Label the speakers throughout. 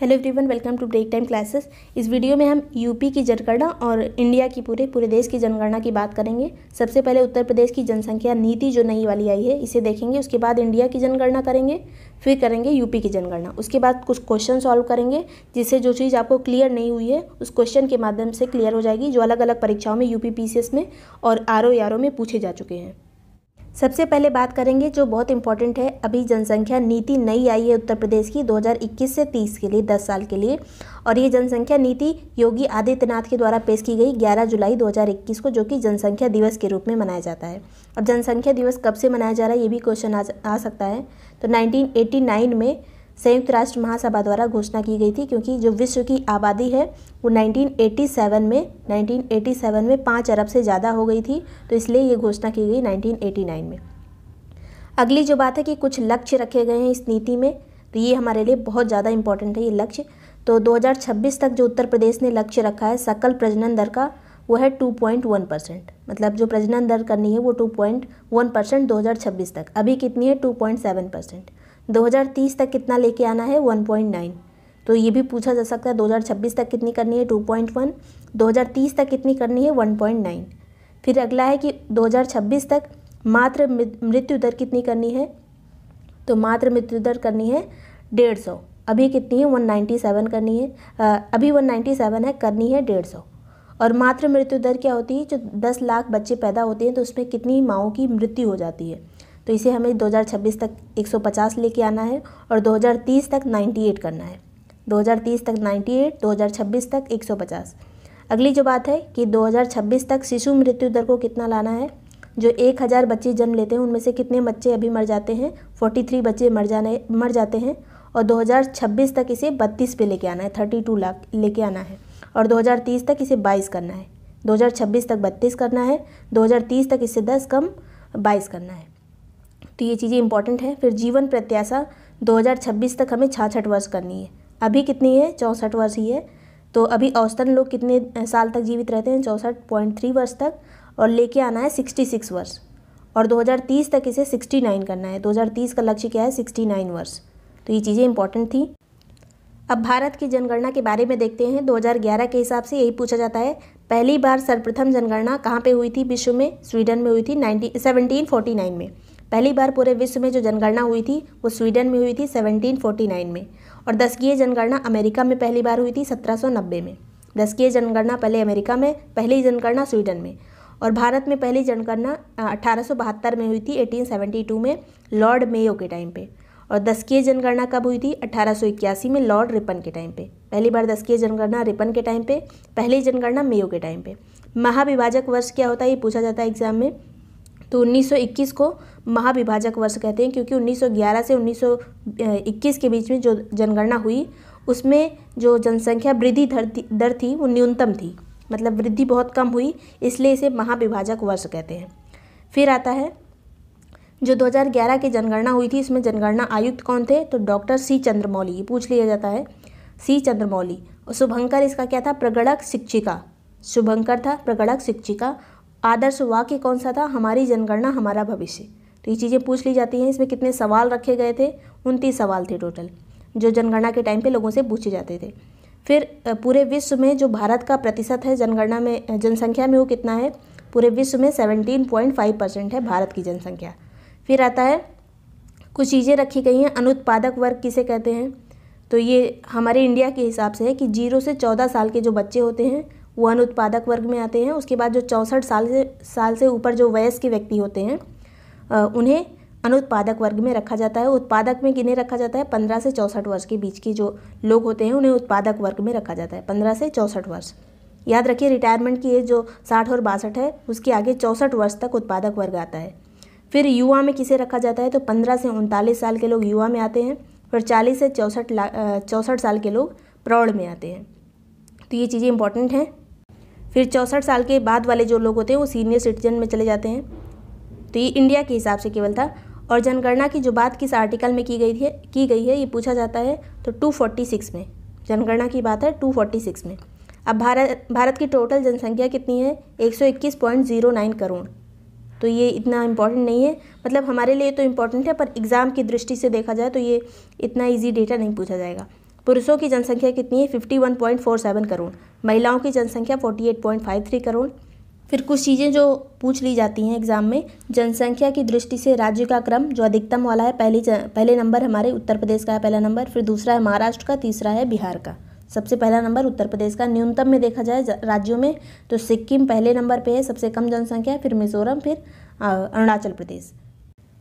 Speaker 1: Hello everyone, welcome to break time classes. इस video में हम यूपी की जनगणना और इंडिया की पूरे पूरे देश की जनगणना की बात करेंगे। सबसे पहले उत्तर प्रदेश की जनसंख्या नीति जो नई वाली आई है, इसे देखेंगे, उसके बाद इंडिया की जनगणना करेंगे, फिर करेंगे यूपी की जनगणना। उसके बाद कुछ क्वेश्चन सॉल्व करेंगे, जिससे जो चीज़ आपको क्लियर नहीं हुई है, उस क्वेश्चन के माध्यम से क्लियर हो जाएगी, जो अलग अलग परीक्षाओं में यू पी में और आर ओ में पूछे जा चुके हैं। सबसे पहले बात करेंगे जो बहुत इंपॉर्टेंट है अभी जनसंख्या नीति नई आई है उत्तर प्रदेश की 2021 से 30 के लिए 10 साल के लिए। और ये जनसंख्या नीति योगी आदित्यनाथ के द्वारा पेश की गई 11 जुलाई 2021 को जो कि जनसंख्या दिवस के रूप में मनाया जाता है। अब जनसंख्या दिवस कब से मनाया जा रहा है ये भी क्वेश्चन आ, आ सकता है। तो नाइनटीन में संयुक्त राष्ट्र महासभा द्वारा घोषणा की गई थी, क्योंकि जो विश्व की आबादी है, वो 1987 में 1987 में पाँच अरब से ज़्यादा हो गई थी तो इसलिए ये घोषणा की गई 1989 में। अगली जो बात है कि कुछ लक्ष्य रखे गए हैं इस नीति में तो ये हमारे लिए बहुत ज़्यादा इंपॉर्टेंट है ये लक्ष्य। तो 2026 तक जो उत्तर प्रदेश ने लक्ष्य रखा है सकल प्रजनन दर का, वो है 2.1 परसेंट। मतलब जो प्रजनन दर करनी है, वो 2.1 परसेंट दो तक। अभी कितनी है? 2.7 परसेंट। 2030 तक कितना लेके आना है? 1.9 तो ये भी पूछा जा सकता है 2026 तक कितनी करनी है? 2.1 2030 तक कितनी करनी है? 1.9 फिर अगला है कि 2026 तक मात्र मृत्यु दर कितनी करनी है? तो मात्र मृत्यु दर करनी है डेढ़ सौ। अभी कितनी है? 197 करनी है। आ, अभी 197 है करनी है डेढ़ सौ। और मात्र मृत्यु दर क्या होती है? जो 10 लाख बच्चे पैदा होते हैं तो उसमें कितनी माओं की मृत्यु हो जाती है? तो इसे हमें 2026 तक 150 लेके आना है और 2030 तक 98 करना है। 2030 तक 98 2026 तक 150 अगली जो बात है कि 2026 तक शिशु मृत्यु दर को कितना लाना है, जो एक हज़ार बच्चे जन्म लेते हैं, उनमें से कितने बच्चे अभी मर जाते हैं 43 बच्चे मर जाने, मर जाते हैं, और 2026 तक इसे 32 पे लेके आना है 32 लाख लेके आना है, और 2030 तक इसे 22 करना है। 2026 तक 32 करना है 2030 तक इसे 10 कम 22 करना है। तो ये चीज़ें इंपॉर्टेंट हैं। फिर जीवन प्रत्याशा 2026 तक हमें छाछठ वर्ष करनी है। अभी कितनी है? चौंसठ वर्ष ही है। तो अभी औसतन लोग कितने साल तक जीवित रहते हैं? चौंसठ पॉइंट थ्री वर्ष तक। और लेके आना है सिक्सटी सिक्स वर्ष। और 2030 तक इसे 69 करना है। 2030 का लक्ष्य क्या है? 69 वर्ष। तो ये चीज़ें इंपॉर्टेंट थी। अब भारत की जनगणना के बारे में देखते हैं। 2011 के हिसाब से यही पूछा जाता है। पहली बार सर्वप्रथम जनगणना कहाँ पे हुई थी? विश्व में। स्वीडन में हुई थी नाइनटी, सेवनटीन फोर्टी नाइन में। पहली बार पूरे विश्व में जो जनगणना हुई थी, वो स्वीडन में हुई थी 1749 में और दसकीय जनगणना अमेरिका में पहली बार हुई थी 1790 में। दसकीय जनगणना पहले अमेरिका में, पहली जनगणना स्वीडन में और भारत में पहली जनगणना अठारह सौ बहत्तर में हुई थी 1872 में लॉर्ड मेयो के टाइम पे और दसकीय जनगणना कब हुई थी? अठारह में लॉर्ड रिपन के टाइम पे। पहली बार दसकीय जनगणना रिपन के टाइम पे, पहली जनगणना मेयो के टाइम पे। महाविभाजक वर्ष क्या होता है ये पूछा जाता है एग्ज़ाम में। तो 1921 को महाविभाजक वर्ष कहते हैं, क्योंकि 1911 से 1921 के बीच में जो जनगणना हुई, उसमें जो जनसंख्या वृद्धि दर थी, वो न्यूनतम थी। मतलब वृद्धि बहुत कम हुई, इसलिए इसे महाविभाजक वर्ष कहते हैं। फिर आता है, जो 2011 की जनगणना हुई थी, इसमें जनगणना आयुक्त कौन थे? तो डॉक्टर सी चंद्रमौली, ये पूछ लिया जाता है। सी चंद्रमौली, और शुभंकर इसका क्या था? प्रगड़क शिक्षिका। शुभंकर था प्रगड़क शिक्षिका। आदर्श वाक्य कौन सा था? हमारी जनगणना, हमारा भविष्य। तो ये चीज़ें पूछ ली जाती हैं। इसमें कितने सवाल रखे गए थे? उनतीस सवाल थे टोटल जो जनगणना के टाइम पे लोगों से पूछे जाते थे। फिर पूरे विश्व में जो भारत का प्रतिशत है जनगणना में जनसंख्या में वो कितना है? पूरे विश्व में सेवनटीन पॉइंट फाइव परसेंट है भारत की जनसंख्या। फिर आता है, कुछ चीज़ें रखी गई हैं। अनुत्पादक वर्ग किसे कहते हैं? तो ये हमारे इंडिया के हिसाब से है कि ज़ीरो से चौदह साल के जो बच्चे होते हैं वो अनुत्पादक वर्ग में आते हैं, उसके बाद जो चौंसठ साल से साल से ऊपर जो वयस्क व्यक्ति होते हैं उन्हें अनुत्पादक वर्ग में रखा जाता है। उत्पादक में किन्हें रखा जाता है? पंद्रह से चौंसठ वर्ष के बीच के जो लोग होते हैं, उन्हें उत्पादक वर्ग में रखा जाता है। पंद्रह से चौंसठ वर्ष। याद रखिए, रिटायरमेंट की एज जो साठ और बासठ है, उसके आगे चौंसठ वर्ष तक उत्पादक वर्ग आता है। फिर युवा में किसे रखा जाता है? तो पंद्रह से उनतालीस साल के लोग युवा में आते हैं, फिर चालीस से चौंसठ चौंसठ साल के लोग प्रौढ़ में आते हैं। तो ये चीज़ें इंपॉर्टेंट हैं। फिर चौंसठ साल के बाद वाले जो लोग होते हैं, वो सीनियर सिटीजन में चले जाते हैं। तो ये इंडिया के हिसाब से केवल था। और जनगणना की जो बात किस आर्टिकल में की गई थी की गई है, ये पूछा जाता है तो 246 में। जनगणना की बात है 246 में। अब भारत भारत की टोटल जनसंख्या कितनी है? 121.09 करोड़। तो ये इतना इम्पोर्टेंट नहीं है। मतलब हमारे लिए तो इम्पोर्टेंट है, पर एग्ज़ाम की दृष्टि से देखा जाए तो ये इतना ईजी डेटा नहीं पूछा जाएगा। पुरुषों की जनसंख्या कितनी है? Fifty one point four seven crore. महिलाओं की जनसंख्या forty eight point five three crore. फिर कुछ चीज़ें जो पूछ ली जाती हैं एग्ज़ाम में। जनसंख्या की दृष्टि से राज्य का क्रम जो अधिकतम वाला है, पहली पहले नंबर हमारे उत्तर प्रदेश का है पहला नंबर, फिर दूसरा है महाराष्ट्र का, तीसरा है बिहार का। सबसे पहला नंबर उत्तर प्रदेश का। न्यूनतम में देखा जाए राज्यों में तो सिक्किम पहले नंबर पे है, सबसे कम जनसंख्या, फिर मिजोरम, फिर अरुणाचल प्रदेश।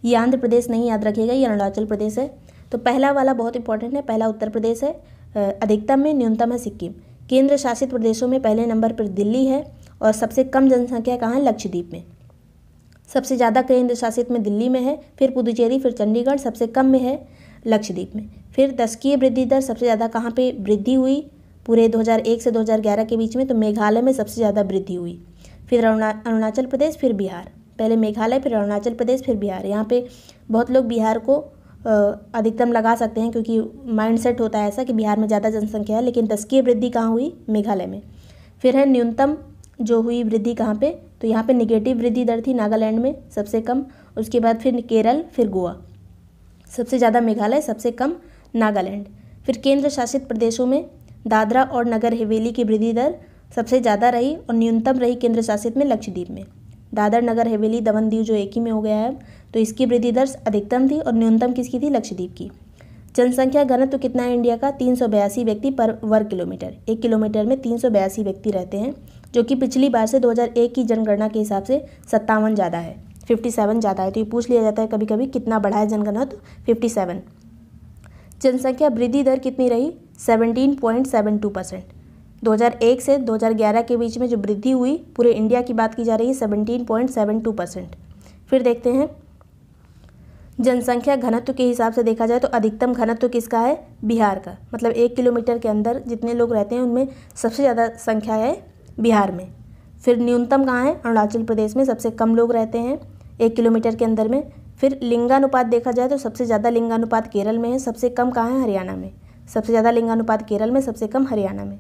Speaker 1: ये आंध्र प्रदेश नहीं याद रखिएगा, ये अरुणाचल प्रदेश है। तो पहला वाला बहुत इंपॉर्टेंट है, पहला उत्तर प्रदेश है अधिकतम में न्यूनतम है सिक्किम। केंद्र शासित प्रदेशों में पहले नंबर पर दिल्ली है और सबसे कम जनसंख्या कहाँ है? लक्षद्वीप में। सबसे ज़्यादा केंद्र शासित में दिल्ली में है, फिर पुदुचेरी, फिर चंडीगढ़, सबसे कम में है लक्षद्वीप में। फिर दशकीय वृद्धि दर सबसे ज़्यादा कहाँ पे वृद्धि हुई? पूरे 2001 से 2011 के बीच में तो मेघालय में सबसे ज़्यादा वृद्धि हुई। फिर अरुणाचल प्रदेश, फिर बिहार। पहले मेघालय, फिर अरुणाचल प्रदेश, फिर बिहार। यहाँ पे बहुत लोग बिहार को अधिकतम लगा सकते हैं क्योंकि माइंड सेट होता है ऐसा कि बिहार में ज़्यादा जनसंख्या है, लेकिन दशकीय वृद्धि कहाँ हुई? मेघालय में। फिर है न्यूनतम जो हुई वृद्धि कहाँ पे? तो यहाँ पे निगेटिव वृद्धि दर थी नागालैंड में सबसे कम, उसके बाद फिर केरल, फिर गोवा। सबसे ज़्यादा मेघालय, सबसे कम नागालैंड। फिर केंद्र शासित प्रदेशों में दादरा और नगर हवेली की वृद्धि दर सबसे ज़्यादा रही और न्यूनतम रही केंद्र शासित में लक्षद्वीप में। दादर, नगर, हवेली, दमन, दीव जो एक ही में हो गया है तो इसकी वृद्धि दर अधिकतम थी और न्यूनतम किसकी थी? लक्षद्वीप की। जनसंख्या घनत्व तो कितना है इंडिया का? तीन सौ बयासी व्यक्ति पर वर्ग किलोमीटर। एक किलोमीटर में तीन सौ बयासी व्यक्ति रहते हैं, जो कि पिछली बार से 2001 की जनगणना के हिसाब से सत्तावन ज़्यादा है। 57 ज़्यादा है तो ये पूछ लिया जाता है कभी कभी कितना बढ़ा है जनगणना तो 57 जनसंख्या वृद्धि दर कितनी रही? 17.72 परसेंट 2001 से 2011 के बीच में जो वृद्धि हुई, पूरे इंडिया की बात की जा रही है 17.72 परसेंट फिर देखते हैं जनसंख्या घनत्व के हिसाब से देखा जाए तो अधिकतम घनत्व किसका है? बिहार का। मतलब एक किलोमीटर के अंदर जितने लोग रहते हैं, उनमें सबसे ज़्यादा संख्या है बिहार में। फिर न्यूनतम कहाँ है? अरुणाचल प्रदेश में सबसे कम लोग रहते हैं एक किलोमीटर के अंदर में। फिर लिंगानुपात देखा जाए तो सबसे ज़्यादा लिंगानुपात केरल में है, सबसे कम कहाँ है? हरियाणा में। सबसे ज़्यादा लिंगानुपात केरल में, सबसे कम हरियाणा में।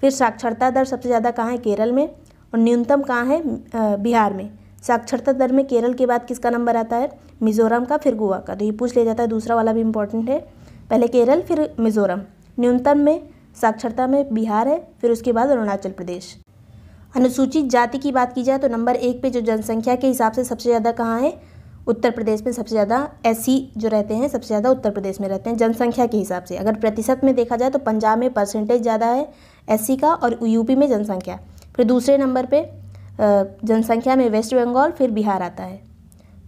Speaker 1: फिर साक्षरता दर सबसे ज़्यादा कहाँ है? केरल में। और न्यूनतम कहाँ है? बिहार में। साक्षरता दर में केरल के बाद किसका नंबर आता है? मिज़ोरम का, फिर गोवा का। तो ये पूछ लिया जाता है, दूसरा वाला भी इंपॉर्टेंट है। पहले केरल, फिर मिज़ोरम। न्यूनतम में साक्षरता में बिहार है, फिर उसके बाद अरुणाचल प्रदेश। अनुसूचित जाति की बात की जाए तो नंबर एक पे जो जनसंख्या के हिसाब से सबसे ज़्यादा कहाँ है? उत्तर प्रदेश में सबसे ज़्यादा एस जो रहते हैं, सबसे ज़्यादा उत्तर प्रदेश में रहते हैं, जनसंख्या के हिसाब से। अगर प्रतिशत में देखा जाए तो पंजाब में परसेंटेज ज़्यादा है एससी का और यूपी में जनसंख्या। फिर दूसरे नंबर पर जनसंख्या में वेस्ट बंगाल, फिर बिहार आता है।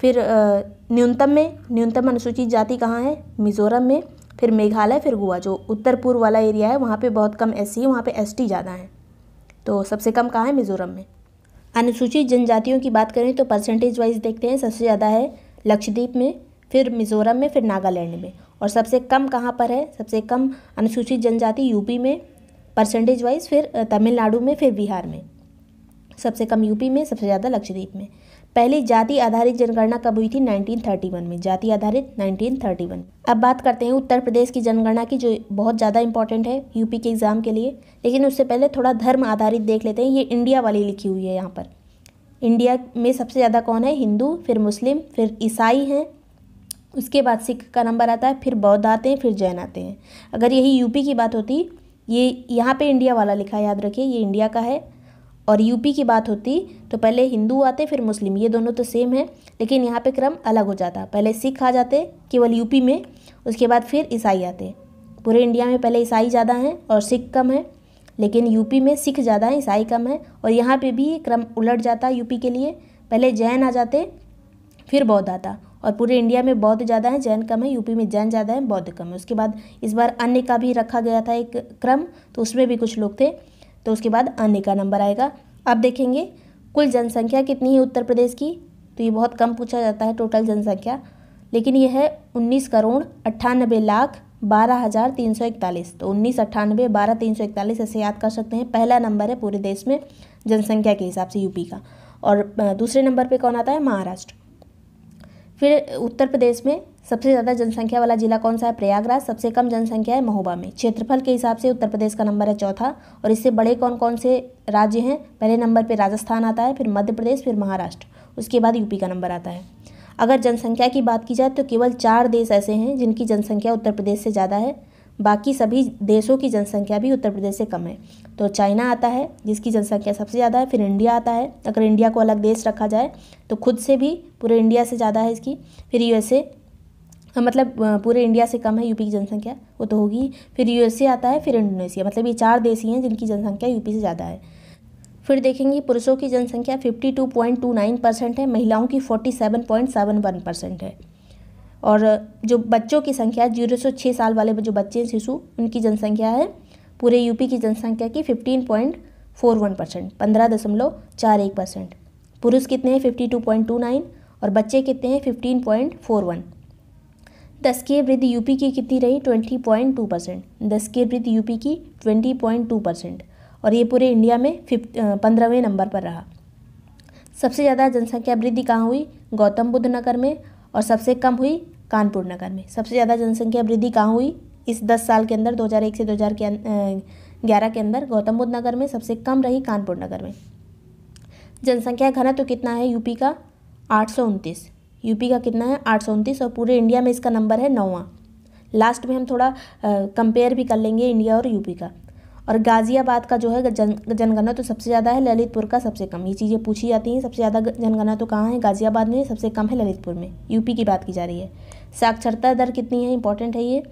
Speaker 1: फिर न्यूनतम में, न्यूनतम अनुसूचित जाति कहाँ है? मिज़ोरम में, फिर मेघालय, फिर गोवा, जो उत्तर पूर्व वाला एरिया है, वहाँ पे बहुत कम एस सी है वहाँ पे एस टी ज़्यादा है। तो सबसे कम कहाँ है? मिज़ोरम में। अनुसूचित जनजातियों की बात करें तो परसेंटेज वाइज देखते हैं, सबसे ज़्यादा है लक्षद्वीप में, फिर मिज़ोरम में, फिर नागालैंड में। और सबसे कम कहाँ पर है? सबसे कम अनुसूचित जनजाति यूपी में परसेंटेज वाइज फिर तमिलनाडु में, फिर बिहार में। सबसे कम यूपी में, सबसे ज़्यादा लक्षद्वीप में। पहली जाति आधारित जनगणना कब हुई थी? 1931 में। जाति आधारित 1931 अब बात करते हैं उत्तर प्रदेश की जनगणना की, जो बहुत ज़्यादा इंपॉर्टेंट है यूपी के एग्ज़ाम के लिए। लेकिन उससे पहले थोड़ा धर्म आधारित देख लेते हैं। ये इंडिया वाली लिखी हुई है यहाँ पर। इंडिया में सबसे ज़्यादा कौन है? हिंदू, फिर मुस्लिम, फिर ईसाई हैं। उसके बाद सिख का नंबर आता है, फिर बौद्ध आते हैं, फिर जैन आते हैं। अगर यही यूपी की बात होती, ये यहाँ पे इंडिया वाला लिखा है याद रखिए, ये इंडिया का है। और यूपी की बात होती तो पहले हिंदू आते, फिर मुस्लिम। ये दोनों तो सेम है, लेकिन यहाँ पे क्रम अलग हो जाता। पहले सिख आ जाते, केवल यूपी में, उसके बाद फिर ईसाई आते। पूरे इंडिया में पहले ईसाई ज़्यादा हैं और सिख कम है, लेकिन यूपी में सिख ज़्यादा हैं, ईसाई कम है, और यहाँ पे भी क्रम उलट जाता यूपी के लिए। पहले जैन आ जाते, फिर बौद्ध आता। और पूरे इंडिया में बौद्ध ज़्यादा है, जैन कम है, यूपी में जैन ज़्यादा है, बौद्ध कम है। उसके बाद इस बार अन्य का भी रखा गया था एक क्रम तो उसमें भी कुछ लोग थे। तो उसके बाद अन्य का नंबर आएगा। अब देखेंगे कुल जनसंख्या कितनी है उत्तर प्रदेश की? तो ये बहुत कम पूछा जाता है टोटल जनसंख्या। लेकिन ये है उन्नीस करोड़ अट्ठानबे लाख बारह हज़ार तीन सौ इकतालीस। तो उन्नीस, अट्ठानबे, बारह, तीन सौ इकतालीस ऐसे याद कर सकते हैं। पहला नंबर है पूरे देश में जनसंख्या के हिसाब से यूपी का। और दूसरे नंबर पे कौन आता है? महाराष्ट्र। फिर उत्तर प्रदेश में सबसे ज़्यादा जनसंख्या वाला जिला कौन सा है? प्रयागराज। सबसे कम जनसंख्या है महोबा में। क्षेत्रफल के हिसाब से उत्तर प्रदेश का नंबर है चौथा, और इससे बड़े कौन कौन से राज्य हैं? पहले नंबर पर राजस्थान आता है, फिर मध्य प्रदेश, फिर महाराष्ट्र। उसके बाद यूपी का नंबर आता है। अगर जनसंख्या की बात की जाए तो केवल चार देश ऐसे हैं जिनकी जनसंख्या उत्तर प्रदेश से ज़्यादा है। बाकी सभी देशों की जनसंख्या भी उत्तर प्रदेश से कम है। तो चाइना आता है, जिसकी जनसंख्या सबसे ज़्यादा है, फिर इंडिया आता है। अगर इंडिया को अलग देश रखा जाए तो खुद से भी पूरे इंडिया से ज़्यादा है इसकी। फिर यूएसए हाँ, मतलब पूरे इंडिया से कम है यूपी की जनसंख्या, वो तो होगी फिर यूएसए आता है, फिर इंडोनेशिया मतलब ये चार देश ही हैं जिनकी जनसंख्या यूपी से ज़्यादा है। फिर देखेंगे पुरुषों की जनसंख्या 52.29 परसेंट है, महिलाओं की 47.71 परसेंट है। और जो बच्चों की संख्या, ज़ीरो सौ छः साल वाले जो बच्चे हैं, शिशु, उनकी जनसंख्या है, पूरे यूपी की जनसंख्या की 15.41 परसेंट पंद्रह दशमलव चार एक परसेंट पुरुष कितने हैं 52.29 और बच्चे कितने हैं 15.41 दस के वृद्धि यूपी की कितनी रही? ट्वेंटी पॉइंट टू परसेंट दस के वृद्धि यूपी की ट्वेंटी पॉइंट टू परसेंट और ये पूरे इंडिया में फिफ्थ पंद्रहवें नंबर पर रहा। सबसे ज़्यादा जनसंख्या वृद्धि कहाँ हुई? गौतम बुद्ध नगर में और सबसे कम हुई कानपुर नगर में। सबसे ज़्यादा जनसंख्या वृद्धि कहाँ हुई? इस दस साल के अंदर 2001 से दो के अं, ग्यारह के अंदर गौतम बुद्ध नगर में सबसे कम रही कानपुर नगर में। जनसंख्या घनत्व तो कितना है यूपी का? आठ सौ उनतीस। यूपी का कितना है? आठ सौ उनतीस और पूरे इंडिया में इसका नंबर है नौवा। लास्ट में हम थोड़ा कंपेयर भी कर लेंगे इंडिया और यूपी का। और गाज़ियाबाद का जो है, जन, जनगणना तो सबसे ज़्यादा है, ललितपुर का सबसे कम। ये चीज़ें पूछी जाती हैं, सबसे ज़्यादा जनगणना तो कहाँ है? गाज़ियाबाद में सबसे कम है ललितपुर में। यूपी की बात की जा रही है। साक्षरता दर कितनी है? इंपॉर्टेंट है ये।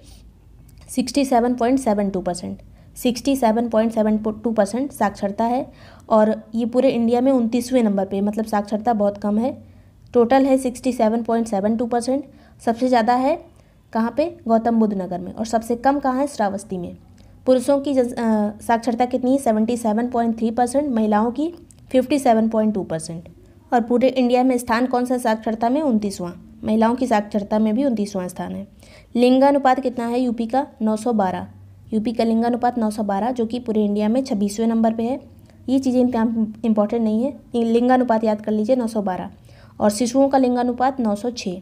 Speaker 1: Sixty seven point seven two percent sixty seven point seven two percent साक्षरता है। और ये पूरे इंडिया में उनतीसवें नंबर पे मतलब साक्षरता बहुत कम है। टोटल है sixty seven point seven two percent. सबसे ज़्यादा है कहाँ पे? गौतम बुद्ध नगर में। और सबसे कम कहाँ है? श्रावस्ती में। पुरुषों की साक्षरता कितनी है? Seventy seven point three percent. महिलाओं की fifty seven point two percent. और पूरे इंडिया में स्थान कौन सा साक्षरता में? उनतीसवां। महिलाओं की साक्षरता में भी उनतीसवां स्थान है। लिंगानुपात कितना है यूपी का? नौ सौ बारह। यूपी का लिंगानुपात नौ सौ बारह, जो कि पूरे इंडिया में छब्बीसवें नंबर पे है। ये चीज़ें इंपॉर्टेंट नहीं है। लिंगानुपात याद कर लीजिए, नौ सौ बारह। और शिशुओं का लिंगानुपात नौ सौ छः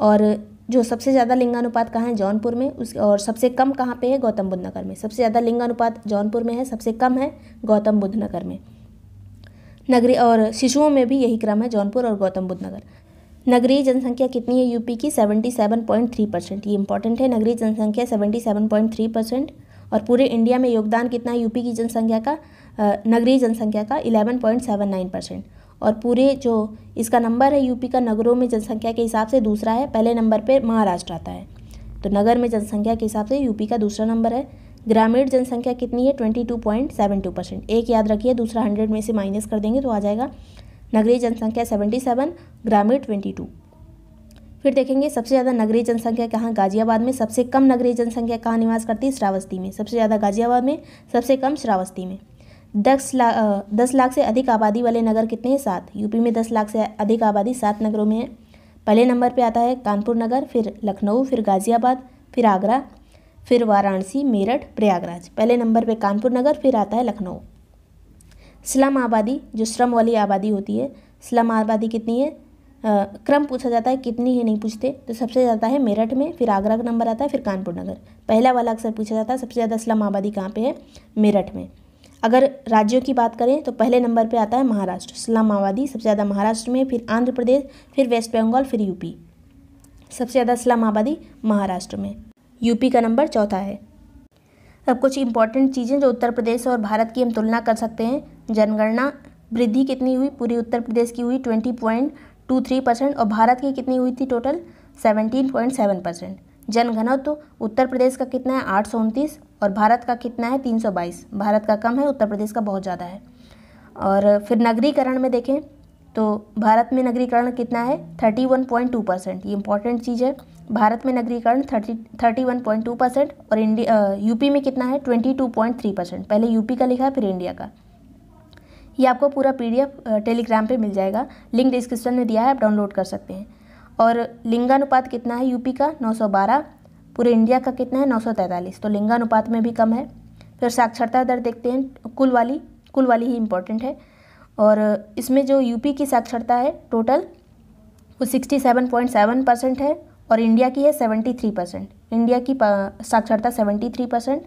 Speaker 1: और जो सबसे ज़्यादा लिंगानुपात कहाँ है? जौनपुर में। उस और सबसे कम कहाँ पे है? गौतम बुद्ध नगर में। सबसे ज़्यादा लिंगानुपात जौनपुर में है, सबसे कम है गौतम बुद्ध नगर में। नगरी और शिशुओं में भी यही क्रम है, जौनपुर और गौतम बुद्ध नगर। नगरीय जनसंख्या कितनी है यूपी की? Seventy seven point three percent. ये इंपॉर्टेंट है, नगरीय जनसंख्या seventy seven point three percent. और पूरे इंडिया में योगदान कितना है यूपी की जनसंख्या का? नगरीय जनसंख्या का eleven point seven nine percent. और पूरे जो इसका नंबर है यूपी का नगरों में जनसंख्या के हिसाब से दूसरा है, पहले नंबर पर महाराष्ट्र आता है। तो नगर में जनसंख्या के हिसाब से यूपी का दूसरा नंबर है। ग्रामीण जनसंख्या कितनी है? Twenty two point seven two percent. एक याद रखिए, दूसरा हंड्रेड में से माइनस कर देंगे तो आ जाएगा। नगरीय जनसंख्या सेवेंटी सेवन, ग्रामीण ट्वेंटी टू। फिर देखेंगे सबसे ज़्यादा नगरीय जनसंख्या कहाँ? गाजियाबाद में सबसे कम नगरीय जनसंख्या कहाँ निवास करती है? श्रावस्ती में। सबसे ज़्यादा गाजियाबाद में, सबसे कम श्रावस्ती में। दस लाख दस लाख से अधिक आबादी वाले नगर कितने हैं? सात। यूपी में दस लाख से अधिक आबादी सात नगरों में है। पहले नंबर पे आता है कानपुर नगर फिर लखनऊ फिर गाज़ियाबाद फिर आगरा फिर वाराणसी मेरठ प्रयागराज। पहले नंबर पे कानपुर नगर फिर आता है लखनऊ। स्लम आबादी जो श्रम वाली आबादी होती है स्लम आबादी कितनी है? आ, क्रम पूछा जाता है कितनी है नहीं पूछते। तो सबसे ज़्यादा है मेरठ में फिर आगरा का नंबर आता है फिर कानपुर नगर। पहला वाला अक्सर पूछा जाता है सबसे ज़्यादा स्लम आबादी कहाँ पे है? मेरठ में। अगर राज्यों की बात करें तो पहले नंबर पे आता है महाराष्ट्र। स्लम आबादी सबसे ज़्यादा महाराष्ट्र में, फिर आंध्र प्रदेश, फिर वेस्ट बंगाल, फिर यूपी। सबसे ज़्यादा स्लम आबादी महाराष्ट्र में। यूपी का नंबर चौथा है। अब कुछ इंपॉर्टेंट चीज़ें जो उत्तर प्रदेश और भारत की हम तुलना कर सकते हैं। जनगणना, वृद्धि कितनी हुई? पूरी उत्तर प्रदेश की हुई twenty point two three percent और भारत की कितनी हुई थी total seventeen point seven percent जनघनत्व Uttar Pradesh का कितना है? आठ सौ उनतीस और भारत का कितना है? तीन सौ बाईस। भारत का कम है, उत्तर प्रदेश का बहुत ज़्यादा है। और फिर नगरीकरण में देखें तो भारत में नगरीकरण कितना है? Thirty one point two percent. ये इंपॉर्टेंट चीज़ है। भारत में नगरीकरण thirty thirty one point two percent और इंडिया यूपी में कितना है? Twenty two point three percent. पहले यूपी का लिखा है फिर इंडिया का। ये आपको पूरा पीडीएफ टेलीग्राम पे मिल जाएगा। लिंक डिस्क्रिप्शन में दिया है, आप डाउनलोड कर सकते हैं। और लिंगानुपात कितना है यूपी का? 912 पूरे इंडिया का कितना है? 943 तो लिंगानुपात में भी कम है। फिर साक्षरता दर देखते हैं। कुल वाली कुल वाली ही इम्पोर्टेंट है। और इसमें जो यूपी की साक्षरता है टोटल वो sixty seven point seven percent है और इंडिया की है सेवेंटी थ्री परसेंट इंडिया की साक्षरता सेवेंटी थ्री परसेंट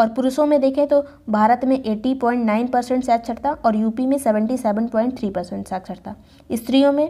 Speaker 1: और पुरुषों में देखें तो भारत में एटी पॉइंट नाइन परसेंट साक्षरता और यूपी में seventy seven point three percent साक्षरता। स्त्रियों में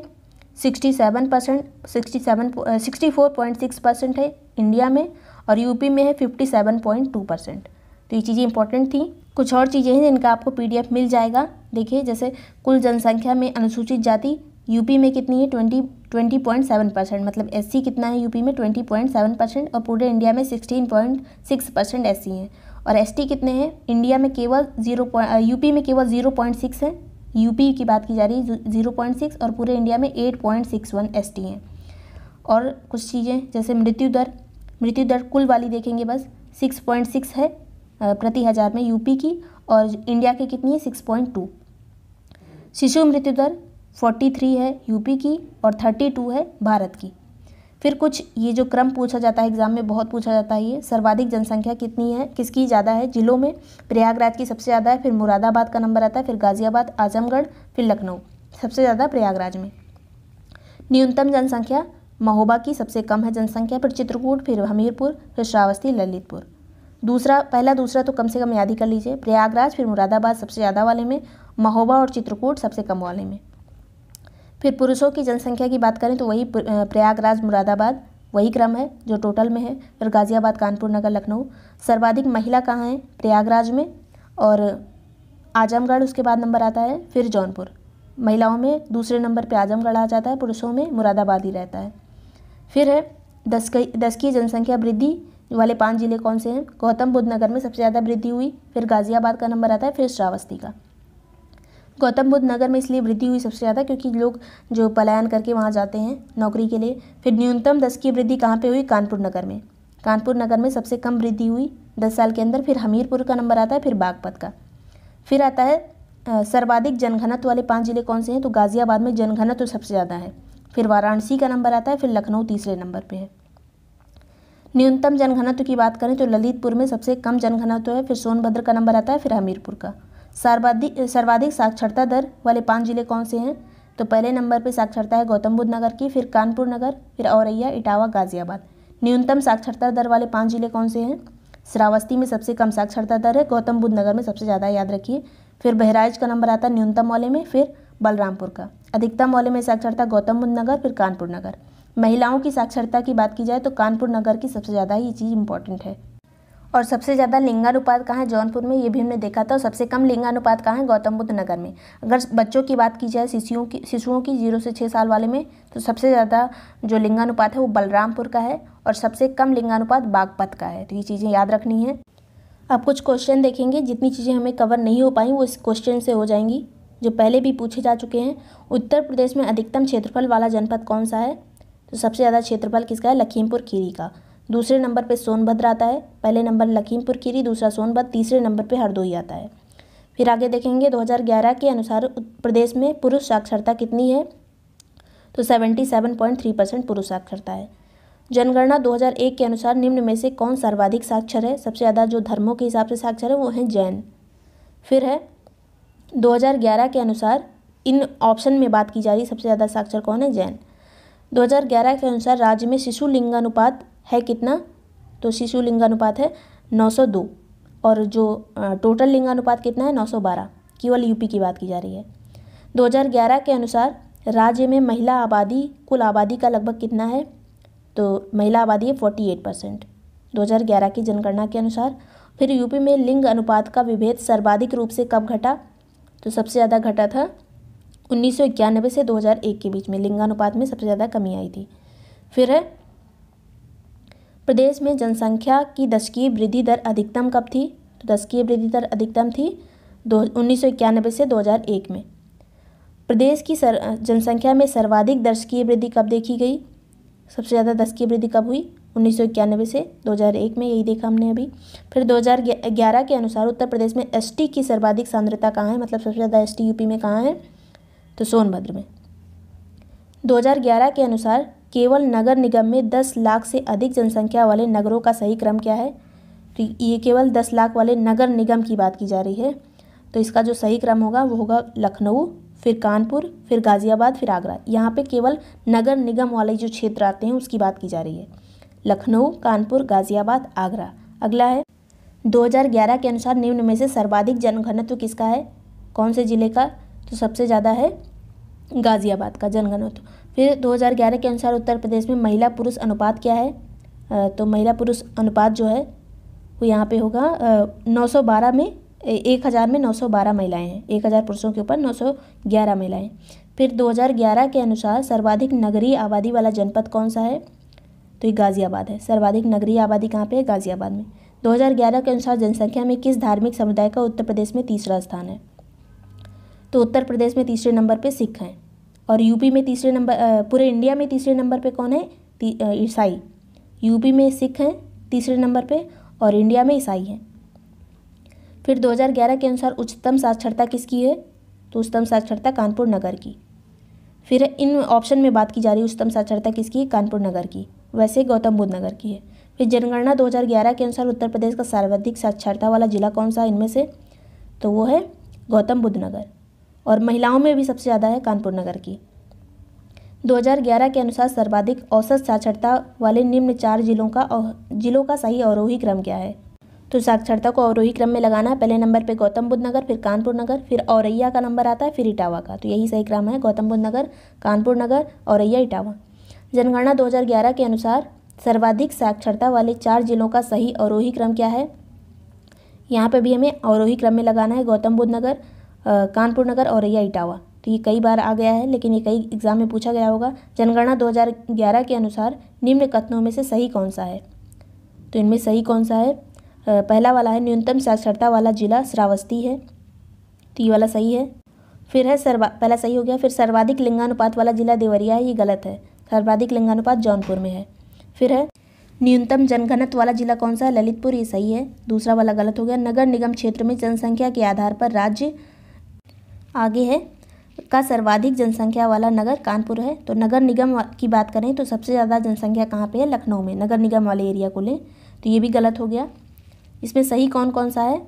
Speaker 1: sixty seven percent, sixty seven sixty four point six percent है इंडिया में और यूपी में है fifty seven point two percent. तो ये चीज़ें इंपॉर्टेंट थी। कुछ और चीज़ें हैं जिनका आपको पीडीएफ मिल जाएगा। देखिए, जैसे कुल जनसंख्या में अनुसूचित जाति यूपी में कितनी है? Twenty twenty point seven percent मतलब एससी कितना है यूपी में? ट्वेंटी पॉइंट सेवन परसेंट और पूरे इंडिया में sixteen point six percent S हैं। और एसटी कितने हैं? इंडिया में केवल ज़ीरो यूपी में केवल ज़ीरो पॉइंट सिक्स है। यूपी की बात की जा रही है ज़ीरो पॉइंट सिक्स और पूरे इंडिया में eight point six one S T हैं। और कुछ चीज़ें, जैसे मृत्यु दर मृत्यु दर कुल वाली देखेंगे बस, सिक्स पॉइंट सिक्स है प्रति हज़ार में यूपी की, और इंडिया की कितनी है, सिक्स पॉइंट टू। शिशु मृत्यु दर फोर्टी थ्री है यूपी की और थर्टी टू है भारत की। फिर कुछ ये जो क्रम पूछा जाता है एग्ज़ाम में बहुत पूछा जाता है ये, सर्वाधिक जनसंख्या कितनी है, किसकी ज़्यादा है, जिलों में? प्रयागराज की सबसे ज़्यादा है, फिर मुरादाबाद का नंबर आता है, फिर गाज़ियाबाद, आजमगढ़, फिर लखनऊ। सबसे ज़्यादा प्रयागराज में। न्यूनतम जनसंख्या, महोबा की सबसे कम है जनसंख्या, फिर चित्रकूट, फिर हमीरपुर, फिर श्रावस्ती, ललितपुर। दूसरा, पहला दूसरा तो कम से कम याद ही कर लीजिए, प्रयागराज, फिर मुरादाबाद सबसे ज़्यादा वाले में, महोबा और चित्रकूट सबसे कम वाले में। फिर पुरुषों की जनसंख्या की बात करें तो वही प्रयागराज, मुरादाबाद, वही क्रम है जो टोटल में है। फिर गाज़ियाबाद, कानपुर नगर, लखनऊ। सर्वाधिक महिला कहाँ हैं? प्रयागराज में और आजमगढ़, उसके बाद नंबर आता है, फिर जौनपुर। महिलाओं में दूसरे नंबर पर आजमगढ़ आ जाता है, पुरुषों में मुरादाबाद ही रहता है। फिर है दस की दस की जनसंख्या वृद्धि वाले पाँच ज़िले कौन से हैं? गौतम बुद्ध नगर में सबसे ज़्यादा वृद्धि हुई, फिर गाज़ियाबाद का नंबर आता है, फिर श्रावस्ती का। गौतम बुद्ध नगर में इसलिए वृद्धि हुई सबसे ज़्यादा क्योंकि लोग जो पलायन करके वहाँ जाते हैं नौकरी के लिए, फिर न्यूनतम दस की वृद्धि कहाँ पे हुई? कानपुर नगर में। कानपुर नगर में सबसे कम वृद्धि हुई दस साल के अंदर, फिर हमीरपुर का नंबर आता है, फिर बागपत का। फिर आता है सर्वाधिक जनघनत्व वाले पाँच ज़िले कौन से हैं? तो गाज़ियाबाद में जनघनत्व सबसे ज़्यादा है। फिर वाराणसी का नंबर आता है, फिर लखनऊ तीसरे नंबर पर है। न्यूनतम जनघनत्व की बात करें तो ललितपुर में सबसे कम जनघनत्व है, फिर सोनभद्र का नंबर आता है, फिर हमीरपुर का। सर्वाधिक सर्वाधिक साक्षरता दर वाले पाँच ज़िले कौन से हैं? तो पहले नंबर पर साक्षरता है गौतम बुद्ध नगर की, फिर कानपुर नगर, फिर औरैया, इटावा, गाजियाबाद। न्यूनतम साक्षरता दर वाले पाँच ज़िले कौन से हैं? श्रावस्ती में सबसे कम साक्षरता दर है, गौतम बुद्ध नगर में सबसे ज़्यादा, याद रखिए। फिर बहराइच का नंबर आता है न्यूनतम वाले में, फिर बलरामपुर का। अधिकतम वाले में साक्षरता गौतम बुद्ध नगर, फिर कानपुर नगर। महिलाओं की साक्षरता की बात की जाए तो कानपुर नगर की सबसे ज़्यादा ये चीज़ इंपॉर्टेंट है। और सबसे ज़्यादा लिंगानुपात कहाँ है? जौनपुर में, ये भी हमने देखा था। और सबसे कम लिंगानुपात कहाँ है? गौतम बुद्ध नगर में। अगर बच्चों की बात की जाए, शिशुओं की शिशुओं की ज़ीरो से छः साल वाले में तो सबसे ज़्यादा जो लिंगानुपात है, वो बलरामपुर का है। और सबसे कम लिंगानुपात बागपत का है। तो ये चीज़ें याद रखनी है। अब कुछ क्वेश्चन देखेंगे। जितनी चीज़ें हमें कवर नहीं हो पाई, वो इस क्वेश्चन से हो जाएँगी। जो पहले भी पूछे जा चुके हैं, उत्तर प्रदेश में अधिकतम क्षेत्रफल वाला जनपद कौन सा है? तो सबसे ज़्यादा क्षेत्रफल किसका है? लखीमपुर खीरी का। दूसरे नंबर पे सोनभद्र आता है, पहले नंबर लखीमपुर खीरी, दूसरा सोनभद्र, तीसरे नंबर पे हरदोई आता है। फिर आगे देखेंगे 2011 के अनुसार प्रदेश में पुरुष साक्षरता कितनी है? तो 77.3 परसेंट पुरुष साक्षरता है। जनगणना 2001 के अनुसार निम्न में से कौन सर्वाधिक साक्षर है? सबसे ज़्यादा जो धर्मों के हिसाब से साक्षर है, वो हैं जैन। फिर है 2011 के अनुसार इन ऑप्शन में बात की जा रही सबसे ज़्यादा साक्षर कौन है? जैन। 2011 के अनुसार राज्य में शिशु लिंगानुपात है कितना? तो शिशु लिंगानुपात है 902 और जो टोटल लिंगानुपात कितना है? 912 केवल यूपी की बात की जा रही है। 2011 के अनुसार राज्य में महिला आबादी, कुल आबादी का लगभग कितना है? तो महिला आबादी है फोर्टी एट परसेंट। दो हज़ार ग्यारह की जनगणना के अनुसार फिर यूपी में लिंग अनुपात का विभेद सर्वाधिक रूप से कब घटा? तो सबसे ज़्यादा घटा था उन्नीस सौ इक्यानबे से 2001 के बीच में। लिंगानुपात में सबसे ज़्यादा कमी आई थी। फिर है प्रदेश में जनसंख्या की दशकीय वृद्धि दर अधिकतम कब थी? तो दशकीय वृद्धि दर अधिकतम थी दो, उन्नीस सौ इक्यानबे से 2001 में। प्रदेश की सर, जनसंख्या में सर्वाधिक दशकीय वृद्धि कब देखी गई? सबसे ज़्यादा दशकीय वृद्धि कब हुई? उन्नीस सौ इक्यानबे से 2001 में, यही देखा हमने अभी। फिर 2011 के अनुसार उत्तर प्रदेश में एसटी की सर्वाधिक सांद्रता कहाँ है? मतलब सबसे ज़्यादा एसटी यूपी में कहाँ है? तो सोनभद्र में। 2011 के अनुसार केवल नगर निगम में दस लाख से अधिक जनसंख्या वाले नगरों का सही क्रम क्या है? तो ये केवल दस लाख वाले नगर निगम की बात की जा रही है। तो इसका जो सही क्रम होगा, वो होगा लखनऊ, फिर कानपुर, फिर गाज़ियाबाद, फिर आगरा। यहाँ पे केवल नगर निगम वाले जो क्षेत्र आते हैं, उसकी बात की जा रही है। लखनऊ, कानपुर, गाज़ियाबाद, आगरा। अगला है 2011 के अनुसार निम्न में से सर्वाधिक जनघनत्व किसका है? कौन से ज़िले का? तो सबसे ज़्यादा है गाज़ियाबाद का जनघनत्व। फिर 2011 के अनुसार उत्तर प्रदेश में महिला पुरुष अनुपात क्या है? तो महिला पुरुष अनुपात जो है, वो यहाँ पे होगा नौ सौ बारह में एक हज़ार में नौ सौ बारह महिलाएँ हैं। एक हज़ार पुरुषों के ऊपर नौ सौ ग्यारह महिलाएँ फिर दो हज़ार ग्यारह के अनुसार सर्वाधिक नगरीय आबादी वाला जनपद कौन सा है? तो ये गाज़ियाबाद है। सर्वाधिक नगरीय आबादी कहाँ पे है? गाज़ियाबाद में। 2011 के अनुसार जनसंख्या में किस धार्मिक समुदाय का उत्तर प्रदेश में तीसरा स्थान है? तो उत्तर प्रदेश में तीसरे नंबर पे सिख हैं। और यूपी में तीसरे नंबर पूरे इंडिया में तीसरे नंबर पे कौन है? ईसाई। यूपी में सिख हैं तीसरे नंबर पे और इंडिया में ईसाई हैं। फिर 2011 के अनुसार उच्चतम साक्षरता किसकी है? तो उच्चतम साक्षरता कानपुर नगर की। फिर इन ऑप्शन में बात की जा रही है, उच्चतम साक्षरता किसकी है? कानपुर नगर की। वैसे गौतम बुद्ध नगर की है। फिर जनगणना 2011 के अनुसार उत्तर प्रदेश का सर्वाधिक साक्षरता वाला जिला कौन सा इनमें से? तो वो है गौतम बुद्ध नगर। और महिलाओं में भी सबसे ज़्यादा है कानपुर नगर की। 2011 के अनुसार सर्वाधिक औसत साक्षरता वाले निम्न चार जिलों का जिलों का सही अवरोही क्रम क्या है? तो साक्षरता को अवरोही क्रम में लगाना है। पहले नंबर पे गौतम बुद्ध नगर, फिर कानपुर नगर, फिर औरैया का नंबर आता है, फिर इटावा का। तो यही सही क्रम है। गौतम बुद्ध नगर, कानपुर नगर, औरैया, इटावा। जनगणना 2011 के अनुसार सर्वाधिक साक्षरता वाले चार जिलों का सही अवरोही क्रम क्या है? यहाँ पर भी हमें अवरोही क्रम में लगाना है। गौतम बुद्ध नगर कानपुर नगर औरैया इटावा। तो ये कई बार आ गया है, लेकिन ये कई एग्ज़ाम में पूछा गया होगा। जनगणना 2011 के अनुसार निम्न कथनों में से सही कौन सा है? तो इनमें सही कौन सा है? पहला वाला है, न्यूनतम साक्षरता वाला जिला श्रावस्ती है। तो ये वाला सही है। फिर है सर्वा, पहला सही हो गया, फिर सर्वाधिक लिंगानुपात वाला जिला देवरिया है, ये गलत है। सर्वाधिक लिंगानुपात जौनपुर में है। फिर है, न्यूनतम जनघनत्व वाला जिला कौन सा है? ललितपुर, ये सही है। दूसरा वाला गलत हो गया। नगर निगम क्षेत्र में जनसंख्या के आधार पर राज्य आगे है, का सर्वाधिक जनसंख्या वाला नगर कानपुर है। तो नगर निगम की बात करें तो सबसे ज़्यादा जनसंख्या कहाँ पे है? लखनऊ में, नगर निगम वाले एरिया को लें। तो ये भी गलत हो गया। इसमें सही कौन कौन सा है?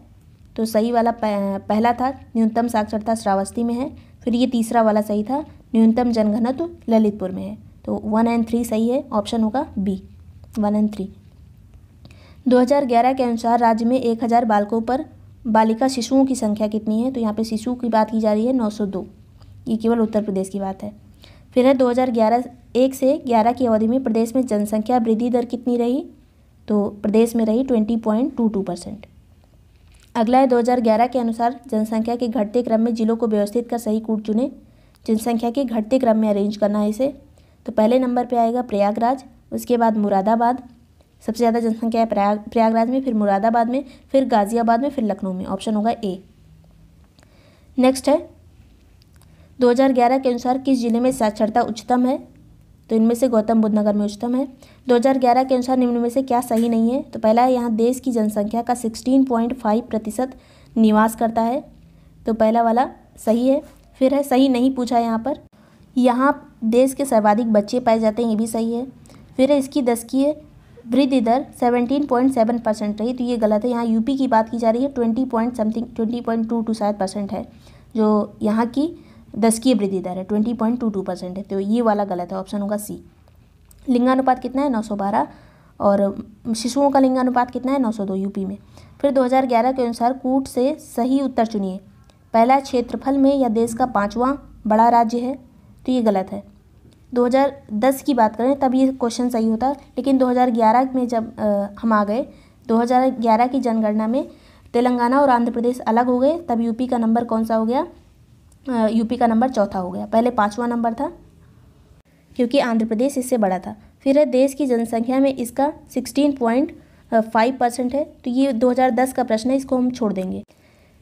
Speaker 1: तो सही वाला पहला था, न्यूनतम साक्षरता श्रावस्ती में है। फिर ये तीसरा वाला सही था, न्यूनतम जनघनत्व ललितपुर में है। तो वन एंड थ्री सही है ऑप्शन होगा बी वन एंड थ्री 2011 के अनुसार राज्य में 1000 बालकों पर बालिका शिशुओं की संख्या कितनी है? तो यहाँ पे शिशु की बात की जा रही है 902 ये केवल उत्तर प्रदेश की बात है। फिर है 2011 एक से 11 की अवधि में प्रदेश में जनसंख्या वृद्धि दर कितनी रही? तो प्रदेश में रही twenty point two two percent. अगला है 2011 के अनुसार जनसंख्या के घटते क्रम में जिलों को व्यवस्थित कर सही कूट चुने। जनसंख्या के घटते क्रम में अरेंज करना है इसे। तो पहले नंबर पे आएगा प्रयागराज, उसके बाद मुरादाबाद सबसे ज़्यादा जनसंख्या है प्रयाग प्रयागराज में, फिर मुरादाबाद में, फिर गाज़ियाबाद में, फिर लखनऊ में। ऑप्शन होगा ए। नेक्स्ट है। 2011 के अनुसार किस ज़िले में साक्षरता उच्चतम है? तो इनमें से गौतम बुद्ध नगर में उच्चतम है। 2011 के अनुसार निम्न में से क्या सही नहीं है? तो पहला है, यहाँ देश की जनसंख्या का 16.5 प्रतिशत निवास करता है। तो पहला वाला सही है। फिर है, सही नहीं पूछा यहाँ पर। यहाँ देश के सर्वाधिक बच्चे पाए जाते हैं, ये भी सही है। फिर है, इसकी दस की वृद्धि दर सेवनटीन पॉइंट सेवन परसेंट रही। तो ये गलत है। यहाँ यूपी की बात की जा रही है twenty point something twenty point two two शायद परसेंट है। जो यहाँ की दस की वृद्धि दर है twenty point two two percent है। तो ये वाला गलत है ऑप्शन होगा सी लिंगानुपात कितना है? नौ सौ बारह। और शिशुओं का लिंगानुपात कितना है? नौ सौ दो यूपी में। फिर दो हज़ार ग्यारह के अनुसार कूट से सही उत्तर चुनिए। पहला क्षेत्रफल में या देश का पाँचवा बड़ा राज्य है। तो ये गलत है। 2010 की बात करें तब ये क्वेश्चन सही होता। लेकिन 2011 में जब आ, हम आ गए 2011 की जनगणना में तेलंगाना और आंध्र प्रदेश अलग हो गए तब यूपी का नंबर कौन सा हो गया? यूपी का नंबर चौथा हो गया। पहले पाँचवा नंबर था क्योंकि आंध्र प्रदेश इससे बड़ा था। फिर है देश की जनसंख्या में इसका सिक्सटीन पॉइंट फाइव परसेंट है। तो ये 2010 का प्रश्न है इसको हम छोड़ देंगे।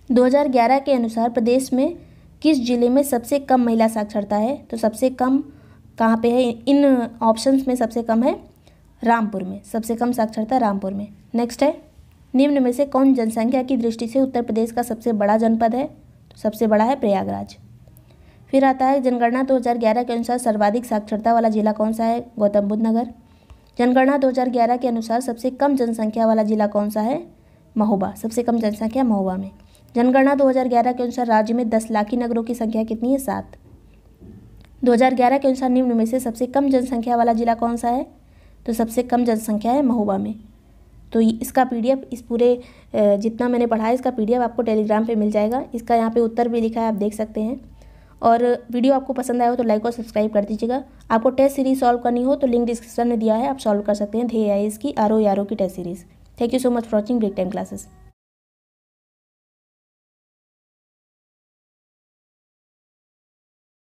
Speaker 1: 2011 के अनुसार प्रदेश में किस ज़िले में सबसे कम महिला साक्षरता है? तो सबसे कम कहाँ पे है? इन ऑप्शंस में सबसे कम है रामपुर में। सबसे कम साक्षरता रामपुर में। नेक्स्ट है, निम्न में से कौन जनसंख्या की दृष्टि से उत्तर प्रदेश का सबसे बड़ा जनपद है? तो सबसे बड़ा है प्रयागराज। फिर आता है, जनगणना 2011 के अनुसार सर्वाधिक साक्षरता वाला जिला कौन सा है? गौतम बुद्ध नगर। जनगणना 2011 के अनुसार सबसे कम जनसंख्या वाला जिला कौन सा है? महोबा। सबसे कम जनसंख्या महोबा में। जनगणना 2011 के अनुसार राज्य में दस लाखी नगरों की संख्या कितनी है? सात। 2011 के अनुसार निम्न में से सबसे कम जनसंख्या वाला जिला कौन सा है? तो सबसे कम जनसंख्या है महोबा में। तो इसका पीडीएफ इस पूरे जितना मैंने पढ़ा है, इसका पीडीएफ आपको टेलीग्राम पे मिल जाएगा। इसका यहाँ पे उत्तर भी लिखा है, आप देख सकते हैं। और वीडियो आपको पसंद आया हो तो लाइक और सब्सक्राइब कर दीजिएगा। आपको टेस्ट सीरीज़ सॉल्व करनी हो तो लिंक डिस्क्रिप्शन में दिया है, आप सॉल्व कर सकते हैं। धे आई की आर ओ आर ओ की test series. Thank you so much for watching break time classes.